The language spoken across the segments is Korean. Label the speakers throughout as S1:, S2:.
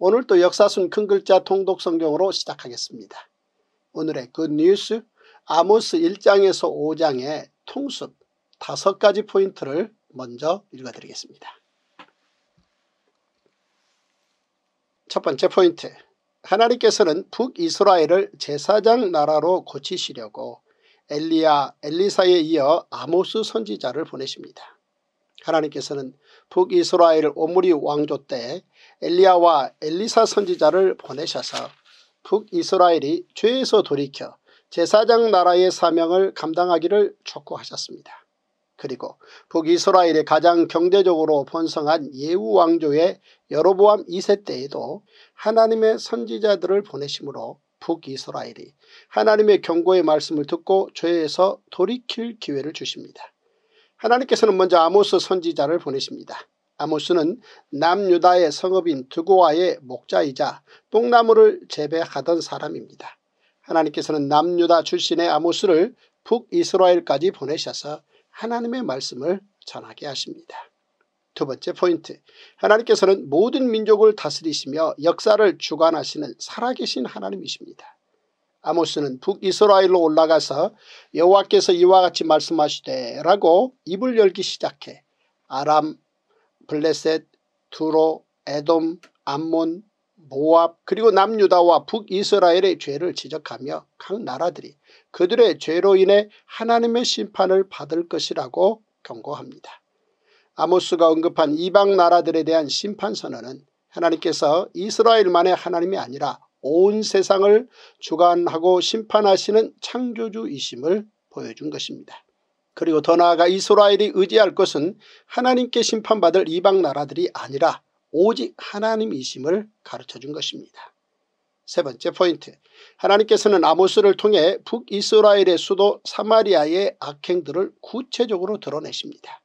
S1: 오늘도 역사순 큰 글자 통독 성경으로 시작하겠습니다. 오늘의 그 뉴스 아모스 1장에서 5장의 통습 다섯 가지 포인트를 먼저 읽어드리겠습니다. 첫 번째 포인트 하나님께서는 북이스라엘을 제사장 나라로 고치시려고 엘리야 엘리사에 이어 아모스 선지자를 보내십니다. 하나님께서는 북이스라엘 오므리 왕조 때 엘리야와 엘리사 선지자를 보내셔서 북이스라엘이 죄에서 돌이켜 제사장 나라의 사명을 감당하기를 촉구하셨습니다. 그리고 북이스라엘의 가장 경제적으로 번성한 예우 왕조의 여로보암 2세 때에도 하나님의 선지자들을 보내심으로 북이스라엘이 하나님의 경고의 말씀을 듣고 죄에서 돌이킬 기회를 주십니다. 하나님께서는 먼저 아모스 선지자를 보내십니다. 아모스는 남유다의 성읍인 두고와의 목자이자 뽕나무를 재배하던 사람입니다. 하나님께서는 남유다 출신의 아모스를 북이스라엘까지 보내셔서 하나님의 말씀을 전하게 하십니다. 두 번째 포인트 하나님께서는 모든 민족을 다스리시며 역사를 주관하시는 살아계신 하나님이십니다. 아모스는 북이스라엘로 올라가서 여호와께서 이와 같이 말씀하시되 라고 입을 열기 시작해 아람, 블레셋, 두로, 에돔, 암몬, 모압 그리고 남유다와 북이스라엘의 죄를 지적하며 각 나라들이 그들의 죄로 인해 하나님의 심판을 받을 것이라고 경고합니다. 아모스가 언급한 이방 나라들에 대한 심판 선언은 하나님께서 이스라엘만의 하나님이 아니라 온 세상을 주관하고 심판하시는 창조주이심을 보여준 것입니다. 그리고 더 나아가 이스라엘이 의지할 것은 하나님께 심판받을 이방 나라들이 아니라 오직 하나님이심을 가르쳐준 것입니다. 세 번째 포인트 하나님께서는 아모스를 통해 북이스라엘의 수도 사마리아의 악행들을 구체적으로 드러내십니다.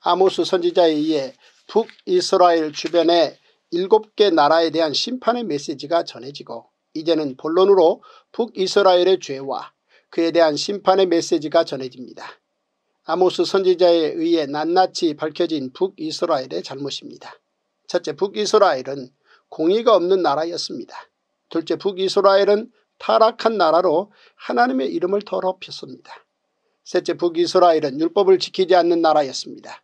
S1: 아모스 선지자에 의해 북이스라엘 주변에 일곱 개 나라에 대한 심판의 메시지가 전해지고 이제는 본론으로 북이스라엘의 죄와 그에 대한 심판의 메시지가 전해집니다. 아모스 선지자에 의해 낱낱이 밝혀진 북이스라엘의 잘못입니다. 첫째 북이스라엘은 공의가 없는 나라였습니다. 둘째 북이스라엘은 타락한 나라로 하나님의 이름을 더럽혔습니다. 셋째 북이스라엘은 율법을 지키지 않는 나라였습니다.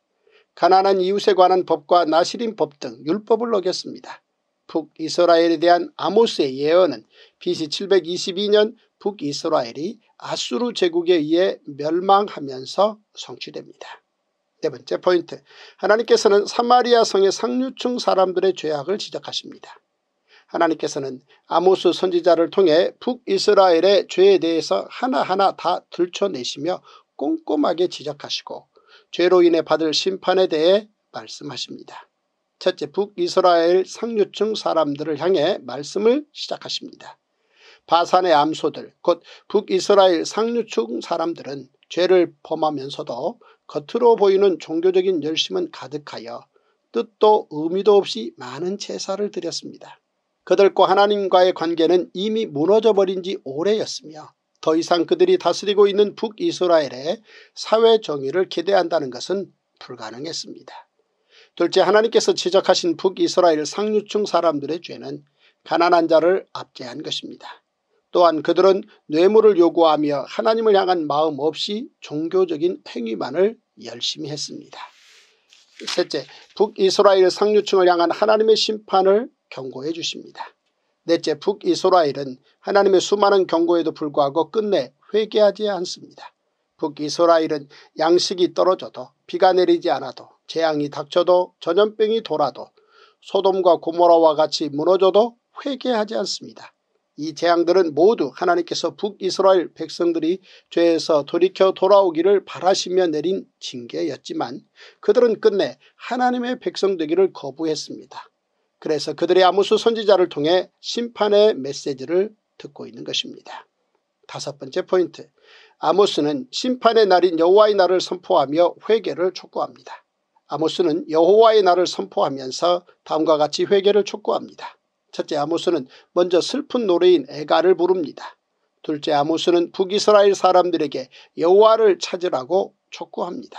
S1: 가난한 이웃에 관한 법과 나시린 법등 율법을 어겼습니다. 북이스라엘에 대한 아모스의 예언은 BC 722년 북이스라엘이 아수르 제국에 의해 멸망하면서 성취됩니다. 네 번째 포인트 하나님께서는 사마리아 성의 상류층 사람들의 죄악을 지적하십니다. 하나님께서는 아모스 선지자를 통해 북이스라엘의 죄에 대해서 하나하나 다 들춰내시며 꼼꼼하게 지적하시고 죄로 인해 받을 심판에 대해 말씀하십니다. 첫째 북이스라엘 상류층 사람들을 향해 말씀을 시작하십니다. 바산의 암소들 곧 북이스라엘 상류층 사람들은 죄를 범하면서도 겉으로 보이는 종교적인 열심은 가득하여 뜻도 의미도 없이 많은 제사를 드렸습니다. 그들과 하나님과의 관계는 이미 무너져버린 지 오래였으며 더 이상 그들이 다스리고 있는 북이스라엘의 사회 정의를 기대한다는 것은 불가능했습니다. 둘째 하나님께서 지적하신 북이스라엘 상류층 사람들의 죄는 가난한 자를 압제한 것입니다. 또한 그들은 뇌물을 요구하며 하나님을 향한 마음 없이 종교적인 행위만을 열심히 했습니다. 셋째 북이스라엘 상류층을 향한 하나님의 심판을 경고해 주십니다. 넷째 북이스라엘은 하나님의 수많은 경고에도 불구하고 끝내 회개하지 않습니다. 북이스라엘은 양식이 떨어져도 비가 내리지 않아도 재앙이 닥쳐도 전염병이 돌아도 소돔과 고모라와 같이 무너져도 회개하지 않습니다. 이 재앙들은 모두 하나님께서 북이스라엘 백성들이 죄에서 돌이켜 돌아오기를 바라시며 내린 징계였지만 그들은 끝내 하나님의 백성 되기를 거부했습니다. 그래서 그들의 아모스 선지자를 통해 심판의 메시지를 듣고 있는 것입니다. 다섯 번째 포인트 아모스는 심판의 날인 여호와의 날을 선포하며 회개를 촉구합니다. 아모스는 여호와의 날을 선포하면서 다음과 같이 회개를 촉구합니다. 첫째 아모스는 먼저 슬픈 노래인 애가를 부릅니다. 둘째 아모스는 북이스라엘 사람들에게 여호와를 찾으라고 촉구합니다.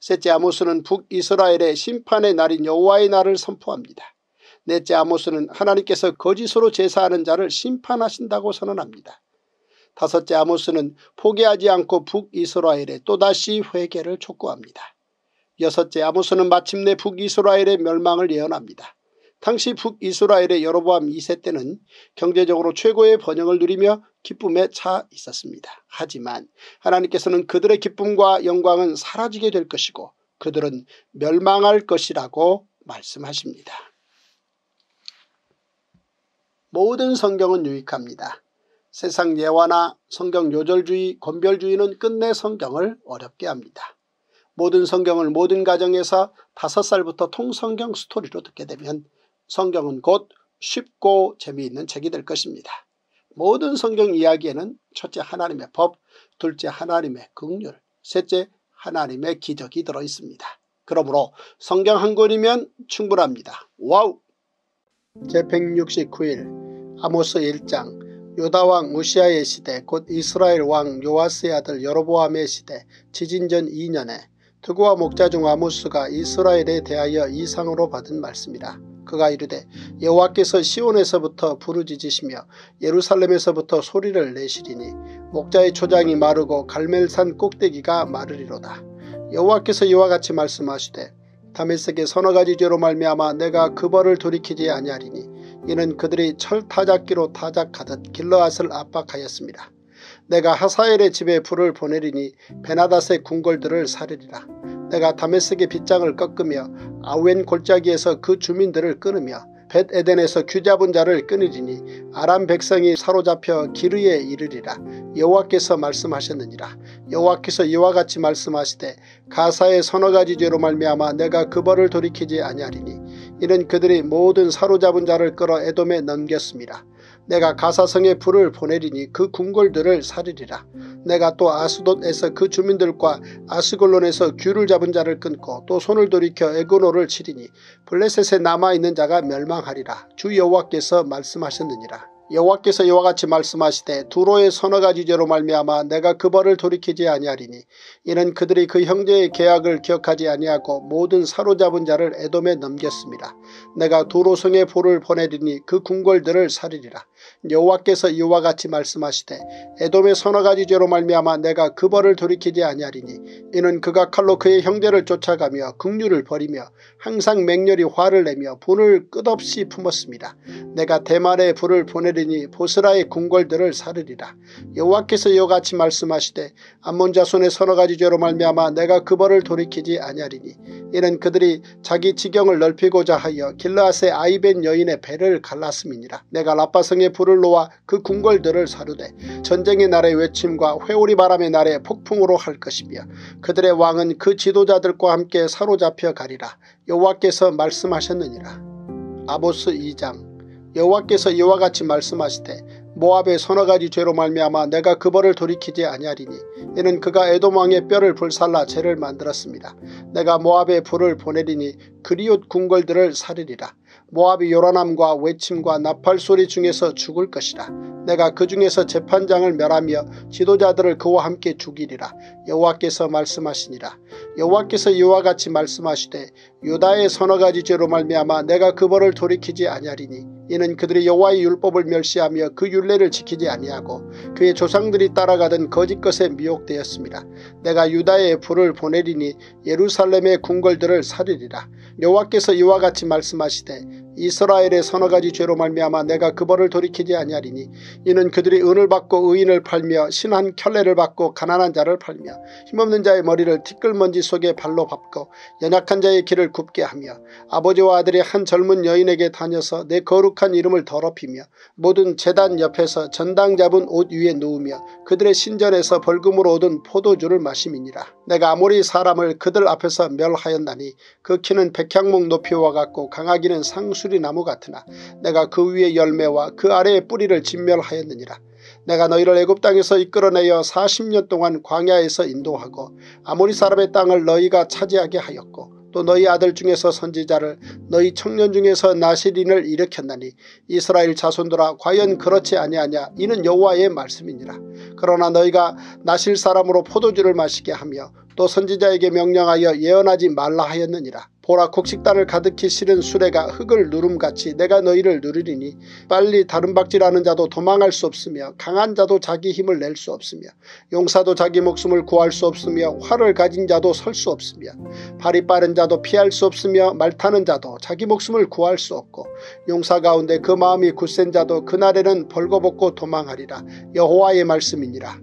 S1: 셋째 아모스는 북이스라엘의 심판의 날인 여호와의 날을 선포합니다. 넷째 아모스는 하나님께서 거짓으로 제사하는 자를 심판하신다고 선언합니다. 다섯째 아모스는 포기하지 않고 북이스라엘에 또다시 회개를 촉구합니다. 여섯째 아모스는 마침내 북이스라엘의 멸망을 예언합니다. 당시 북이스라엘의 여로보암 2세 때는 경제적으로 최고의 번영을 누리며 기쁨에 차 있었습니다. 하지만 하나님께서는 그들의 기쁨과 영광은 사라지게 될 것이고 그들은 멸망할 것이라고 말씀하십니다. 모든 성경은 유익합니다. 세상 예화나 성경 요절주의, 권별주의는 끝내 성경을 어렵게 합니다. 모든 성경을 모든 가정에서 다섯 살부터 통성경 스토리로 듣게 되면 성경은 곧 쉽고 재미있는 책이 될 것입니다. 모든 성경 이야기에는 첫째 하나님의 법, 둘째 하나님의 긍휼, 셋째 하나님의 기적이 들어있습니다. 그러므로 성경 한 권이면 충분합니다. 와우! 제169일 아모스 1장 유다왕 웃시야의 시대 곧 이스라엘 왕 요아스의 아들 여로보암의 시대 지진전 2년에 드고와 목자 중 아모스가 이스라엘에 대하여 이상으로 받은 말씀이라. 그가 이르되 여호와께서 시온에서부터 부르짖으시며 예루살렘에서부터 소리를 내시리니 목자의 초장이 마르고 갈멜산 꼭대기가 마르리로다. 여호와께서 이와 같이 말씀하시되 다메섹의 서너 가지 죄로 말미암아 내가 그 벌을 돌이키지 아니하리니 이는 그들이 철타작기로 타작하듯 길러앗을 압박하였습니다. 내가 하사엘의 집에 불을 보내리니 베나닷의 궁궐들을 사르리라. 내가 다메섹의 빗장을 꺾으며 아우엔 골짜기에서 그 주민들을 끊으며 벳 에덴에서 규잡은 자를 끊으리니 아람 백성이 사로잡혀 기르에 이르리라. 여호와께서 말씀하셨느니라. 여호와께서 이와 같이 말씀하시되 가사의 서너 가지 죄로 말미암아 내가 그 벌을 돌이키지 아니하리니 이는 그들이 모든 사로잡은 자를 끌어 에돔에 넘겼습니다. 내가 가사성에 불을 보내리니 그 궁궐들을 사르리라. 내가 또 아스돗에서 그 주민들과 아스골론에서 귤을 잡은 자를 끊고 또 손을 돌이켜 에고노를 치리니 블레셋에 남아있는 자가 멸망하리라. 주 여호와께서 말씀하셨느니라. 여호와께서 이와 같이 말씀하시되 두로의 서너 가지 죄로 말미암아 내가 그 벌을 돌이키지 아니하리니 이는 그들이 그 형제의 계약을 기억하지 아니하고 모든 사로잡은 자를 에돔에 넘겼습니다. 내가 두로성의 볼을 보내리니 그 궁궐들을 사리리라. 여호와께서 이와 같이 말씀하시되 에돔의 서너 가지 죄로 말미암아 내가 그 벌을 돌이키지 아니하리니 이는 그가 칼로 그의 형제를 쫓아가며 극류를 버리며 항상 맹렬히 화를 내며 분을 끝없이 품었습니다. 내가 대만에 불을 보내 리니 보스라의 궁궐들을 사르리라. 여호와께서 이와 같이 말씀하시되 암몬 자손의 서너 가지 죄로 말미암아 내가 그 벌을 돌이키지 아니하리니 이는 그들이 자기 지경을 넓히고자 하여 길라앗의 아이벤 여인의 배를 갈랐음이니라. 내가 라빠성의 불을 놓아 그 궁궐들을 사르되 전쟁의 날의 외침과 회오리 바람의 날에 폭풍으로 할 것이며 그들의 왕은 그 지도자들과 함께 사로잡혀 가리라. 여호와께서 말씀하셨느니라. 아보스 2장 여호와께서 이와 같이 말씀하시되 모압의 서너 가지 죄로 말미암아 내가 그 벌을 돌이키지 아니하리니 이는 그가 에돔 왕의 뼈를 불살라 죄를 만들었습니다. 내가 모압의 불을 보내리니 그리옷 궁궐들을 사르리라. 모압이 요란함과 외침과 나팔 소리 중에서 죽을 것이라. 내가 그 중에서 재판장을 멸하며 지도자들을 그와 함께 죽이리라. 여호와께서 말씀하시니라. 여호와께서 이와 같이 말씀하시되 유다의 서너 가지 죄로 말미암아 내가 그 벌을 돌이키지 아니하리니 이는 그들이 여호와의 율법을 멸시하며 그 율례를 지키지 아니하고 그의 조상들이 따라가던 거짓 것에 미혹되었습니다. 내가 유다의 불을 보내리니 예루살렘의 궁궐들을 사르리라. 여호와께서 이와 같이 말씀하시되 이스라엘의 서너 가지 죄로 말미암아 내가 그 벌을 돌이키지 아니하리니 이는 그들이 은을 받고 의인을 팔며 신한 켤레를 받고 가난한 자를 팔며 힘없는 자의 머리를 티끌먼지 속에 발로 밟고 연약한 자의 길을 굽게 하며 아버지와 아들이 한 젊은 여인에게 다녀서 내 거룩한 이름을 더럽히며 모든 재단 옆에서 전당 잡은 옷 위에 누우며 그들의 신전에서 벌금으로 얻은 포도주를 마심이니라. 내가 아무리 사람을 그들 앞에서 멸하였나니 그 키는 백향목 높이와 같고 강하기는 상수 상 수리나무 같으나 내가 그 위에 열매와 그 아래의 뿌리를 진멸하였느니라. 내가 너희를 애굽 땅에서 이끌어내어 40년 동안 광야에서 인도하고 아모리 사람의 땅을 너희가 차지하게 하였고 또 너희 아들 중에서 선지자를 너희 청년 중에서 나시린을 일으켰나니 이스라엘 자손들아 과연 그렇지 아니하냐 이는 여호와의 말씀이니라. 그러나 너희가 나실 사람으로 포도주를 마시게 하며 또 선지자에게 명령하여 예언하지 말라 하였느니라. 보라 곡식단을 가득히 실은 수레가 흙을 누름같이 내가 너희를 누르리니 빨리 다른 박질하는 자도 도망할 수 없으며 강한 자도 자기 힘을 낼 수 없으며 용사도 자기 목숨을 구할 수 없으며 활을 가진 자도 설 수 없으며 발이 빠른 자도 피할 수 없으며 말 타는 자도 자기 목숨을 구할 수 없고 용사 가운데 그 마음이 굳센 자도 그날에는 벌거벗고 도망하리라 여호와의 말씀이니라.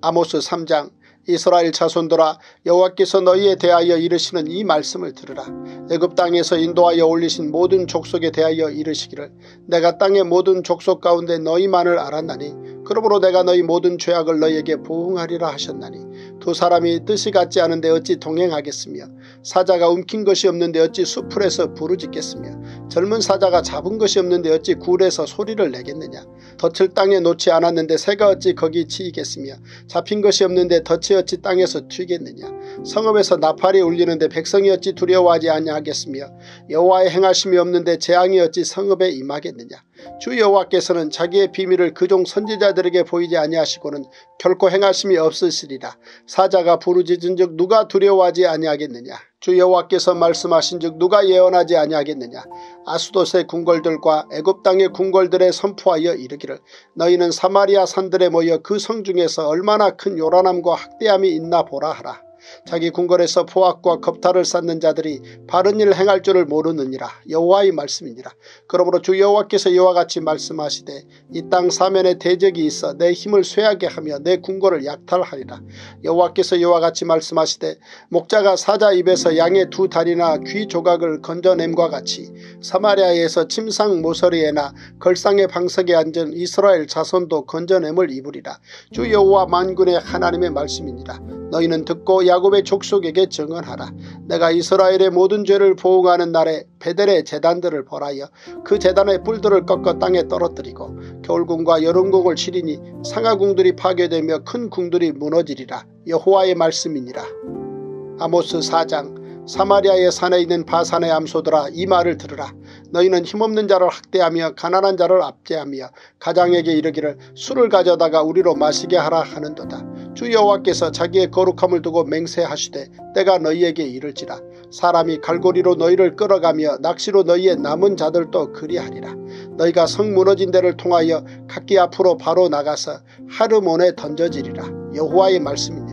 S1: 아모스 3장 이스라엘 자손들아 여호와께서 너희에 대하여 이르시는 이 말씀을 들으라. 애굽 땅에서 인도하여 올리신 모든 족속에 대하여 이르시기를 내가 땅의 모든 족속 가운데 너희만을 알았나니 그러므로 내가 너희 모든 죄악을 너희에게 보응하리라 하셨나니 두 사람이 뜻이 같지 않은데 어찌 동행하겠으며 사자가 움킨 것이 없는데 어찌 수풀에서 부르짖겠으며 젊은 사자가 잡은 것이 없는데 어찌 굴에서 소리를 내겠느냐? 덫을 땅에 놓지 않았는데 새가 어찌 거기 치이겠으며 잡힌 것이 없는데 덫이 어찌 땅에서 튀겠느냐? 성읍에서 나팔이 울리는데 백성이 어찌 두려워하지 아니하겠으며 여호와의 행하심이 없는데 재앙이 어찌 성읍에 임하겠느냐 주 여호와께서는 자기의 비밀을 그종 선지자들에게 보이지 아니하시고는 결코 행하심이 없으시리라. 사자가 부르짖은 즉 누가 두려워하지 아니하겠느냐. 주 여호와께서 말씀하신 즉 누가 예언하지 아니하겠느냐. 아수도세 궁궐들과 애굽 땅의 궁궐들에 선포하여 이르기를 너희는 사마리아 산들에 모여 그 성 중에서 얼마나 큰 요란함과 학대함이 있나 보라 하라. 자기 궁궐에서 포악과 겁탈을 쌓는 자들이 바른 일을 행할 줄을 모르느니라 여호와의 말씀이니라. 그러므로 주 여호와께서 이와 같이 말씀하시되 이 땅 사면에 대적이 있어 내 힘을 쇠하게 하며 내 궁궐을 약탈하리라. 여호와께서 이와 같이 말씀하시되 목자가 사자 입에서 양의 두 다리나 귀 조각을 건져냄과 같이 사마리아에서 침상 모서리에나 걸상의 방석에 앉은 이스라엘 자손도 건져냄을 입으리라. 주 여호와 만군의 하나님의 말씀이니라. 너희는 듣고 야곱의 족속에게 증언하라. 내가 이스라엘의 모든 죄를 보응하는 날에 베델의 재단들을 벌하여 그 재단의 뿔들을 꺾어 땅에 떨어뜨리고 겨울궁과 여름궁을 치리니 상하궁들이 파괴되며 큰 궁들이 무너지리라. 여호와의 말씀이니라. 아모스 4장 사마리아의 산에 있는 바산의 암소들아 이 말을 들으라. 너희는 힘없는 자를 학대하며 가난한 자를 압제하며 가장에게 이르기를 술을 가져다가 우리로 마시게 하라 하는도다. 주 여호와께서 자기의 거룩함을 두고 맹세하시되 때가 너희에게 이를지라. 사람이 갈고리로 너희를 끌어가며 낚시로 너희의 남은 자들도 그리하리라. 너희가 성 무너진 데를 통하여 각기 앞으로 바로 나가서 하르몬에 던져지리라. 여호와의 말씀이니라.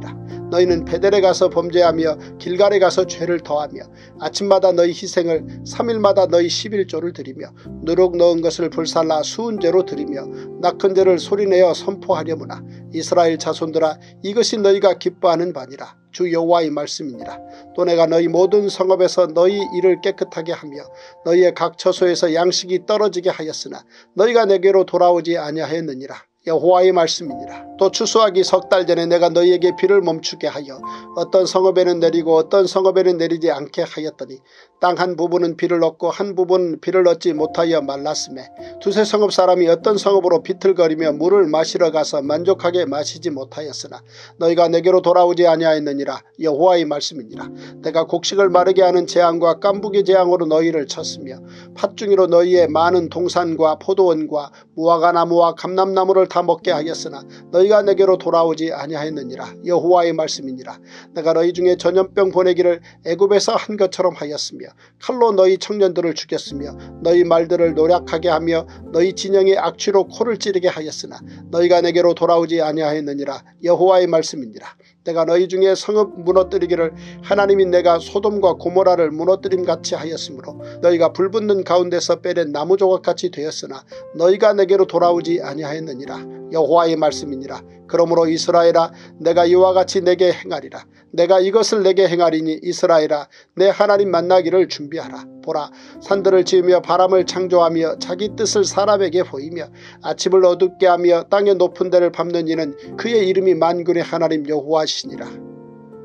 S1: 너희는 베델에 가서 범죄하며 길갈에 가서 죄를 더하며 아침마다 너희 희생을 3일마다 너희 11조를 드리며 누룩 넣은 것을 불살라 수은제로 드리며 낙한 죄를 소리내어 선포하려무나 이스라엘 자손들아 이것이 너희가 기뻐하는 바니라. 주 여호와의 말씀이니라. 또 내가 너희 모든 성읍에서 너희 일을 깨끗하게 하며 너희의 각 처소에서 양식이 떨어지게 하였으나 너희가 내게로 돌아오지 아니하였느니라. 여호와의 말씀이니라. 또 추수하기 석 달 전에 내가 너희에게 비를 멈추게 하여 어떤 성읍에는 내리고 어떤 성읍에는 내리지 않게 하였더니 땅 한 부분은 비를 얻고 한 부분은 비를 얻지 못하여 말랐음에 두세 성읍 사람이 어떤 성읍으로 비틀거리며 물을 마시러 가서 만족하게 마시지 못하였으나 너희가 내게로 돌아오지 아니하였느니라 여호와의 말씀이니라. 내가 곡식을 마르게 하는 재앙과 깐부기 재앙으로 너희를 쳤으며 팥중이로 너희의 많은 동산과 포도원과 무화과나무와 감람나무를 다 먹게 하였으나 너희가 내게로 돌아오지 아니하였느니라. 여호와의 말씀이니라. 내가 너희 중에 전염병 보내기를 애굽에서 한 것처럼 하였으며 칼로 너희 청년들을 죽였으며 너희 말들을 노력하게 하며 너희 진영의 악취로 코를 찌르게 하였으나 너희가 내게로 돌아오지 아니하였느니라. 여호와의 말씀이니라 내가 너희 중에 성읍 무너뜨리기를 하나님이 내가 소돔과 고모라를 무너뜨림같이 하였으므로 너희가 불붙는 가운데서 빼낸 나무조각같이 되었으나 너희가 내게로 돌아오지 아니하였느니라. 여호와의 말씀이니라 그러므로 이스라엘아 내가 이와 같이 내게 행하리라. 내가 이것을 내게 행하리니 이스라엘아 내 하나님 만나기를 준비하라. 보라 산들을 지으며 바람을 창조하며 자기 뜻을 사람에게 보이며 아침을 어둡게 하며 땅의 높은 데를 밟는 이는 그의 이름이 만군의 하나님 여호와시니라.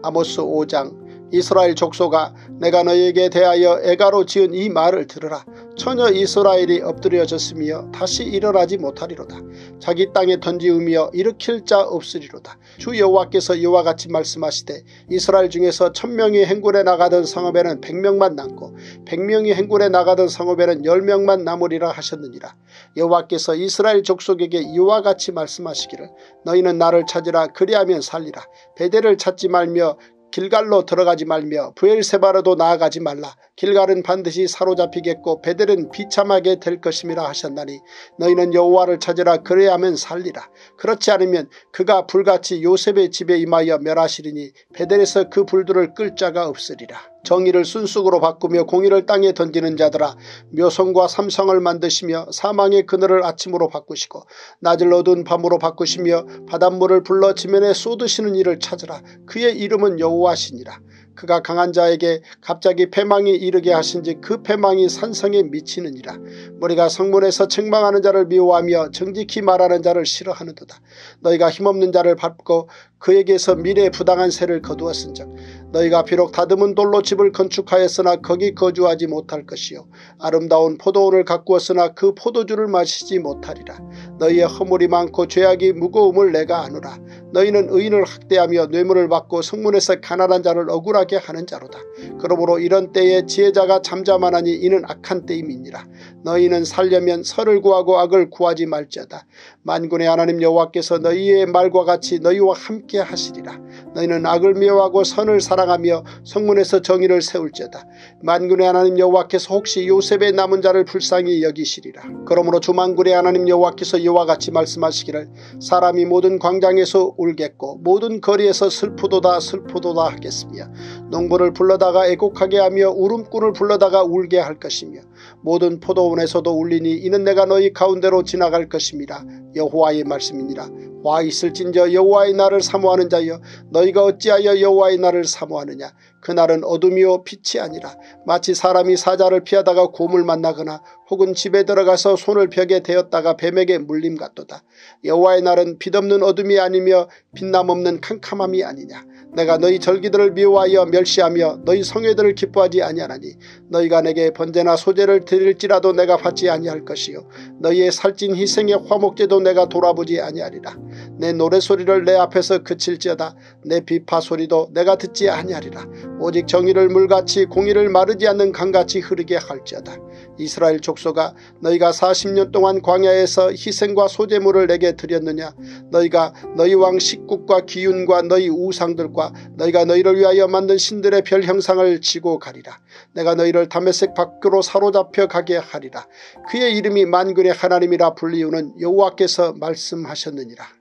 S1: 아모스 5장 이스라엘 족소가 내가 너에게 대하여 애가로 지은 이 말을 들으라. 처녀 이스라엘이 엎드려졌으며 다시 일어나지 못하리로다. 자기 땅에 던지우며 일으킬 자 없으리로다. 주 여호와께서 이와 같이 말씀하시되 이스라엘 중에서 천명이 행군에 나가던 성읍에는 백명만 남고 백명이 행군에 나가던 성읍에는 열명만 남으리라 하셨느니라. 여호와께서 이스라엘 족속에게 이와 같이 말씀하시기를 너희는 나를 찾으라 그리하면 살리라. 베델을 찾지 말며 길갈로 들어가지 말며 부엘세바로도 나아가지 말라. 길갈은 반드시 사로잡히겠고 베델은 비참하게 될 것임이라 하셨나니 너희는 여호와를 찾으라 그래야 하면 살리라. 그렇지 않으면 그가 불같이 요셉의 집에 임하여 멸하시리니 베델에서 그 불들을 끌 자가 없으리라. 정의를 순쑥으로 바꾸며 공의를 땅에 던지는 자들아 묘성과 삼성을 만드시며 사망의 그늘을 아침으로 바꾸시고 낮을 어두운 밤으로 바꾸시며 바닷물을 불러 지면에 쏟으시는 이를 찾으라 그의 이름은 여호와시니라 그가 강한 자에게 갑자기 패망이 이르게 하신지 그 패망이 산성에 미치느니라. 머리가 성문에서 책망하는 자를 미워하며 정직히 말하는 자를 싫어하는도다. 너희가 힘없는 자를 밟고 그에게서 미래에 부당한 세를 거두었은즉 너희가 비록 다듬은 돌로 집을 건축하였으나 거기 거주하지 못할 것이요 아름다운 포도원을 가꾸었으나 그 포도주를 마시지 못하리라. 너희의 허물이 많고 죄악이 무거움을 내가 아노라. 너희는 의인을 학대하며 뇌물을 받고 성문에서 가난한 자를 억울하게 하는 자로다. 그러므로 이런 때에 지혜자가 잠잠하나니 이는 악한 때임이니라. 너희는 살려면 선을 구하고 악을 구하지 말지어다. 만군의 하나님 여호와께서 너희의 말과 같이 너희와 함께 하시리라. 너희는 악을 미워하고 선을 사랑하며 성문에서 정의를 세울지어다. 만군의 하나님 여호와께서 혹시 요셉의 남은 자를 불쌍히 여기시리라. 그러므로 주만군의 하나님 여호와께서 이와 같이 말씀하시기를 사람이 모든 광장에서 울겠고 모든 거리에서 슬프도다 슬프도다 하겠으며 농부를 불러다가 애곡하게 하며 울음꾼을 불러다가 울게 할 것이며 모든 포도원에서도 울리니 이는 내가 너희 가운데로 지나갈 것입니다. 여호와의 말씀이니라. 와 있을진저 여호와의 날을 사모하는 자여 너희가 어찌하여 여호와의 날을 사모하느냐 그날은 어둠이요 빛이 아니라 마치 사람이 사자를 피하다가 곰을 만나거나 혹은 집에 들어가서 손을 벽에 대었다가 뱀에게 물림 같도다. 여호와의 날은 빛없는 어둠이 아니며 빛남 없는 캄캄함이 아니냐. 내가 너희 절기들을 미워하여 멸시하며 너희 성회들을 기뻐하지 아니하나니 너희가 내게 번제나 소제를 드릴지라도 내가 받지 아니할 것이요 너희의 살찐 희생의 화목제도 내가 돌아보지 아니하리라. 내 노래소리를 내 앞에서 그칠지어다 내 비파 소리도 내가 듣지 아니하리라. 오직 정의를 물같이 공의를 마르지 않는 강같이 흐르게 할지어다. 이스라엘 족소가 너희가 40년 동안 광야에서 희생과 소제물을 내게 드렸느냐 너희가 너희 왕 식국과 기운과 너희 우상들과 너희가 너희를 위하여 만든 신들의 별 형상을 지고 가리라. 내가 너희를 담에색 밖으로 사로잡혀 가게 하리라. 그의 이름이 만군의 하나님이라 불리우는 여호와께서 말씀하셨느니라.